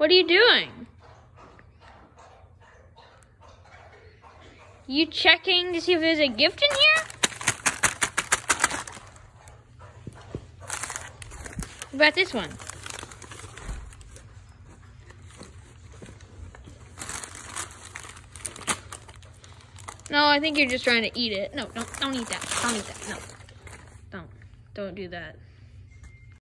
What are you doing? You checking to see if there's a gift in here? What about this one? No, I think you're just trying to eat it. No, don't don't eat that. Don't eat that. No. Don't. Don't do that.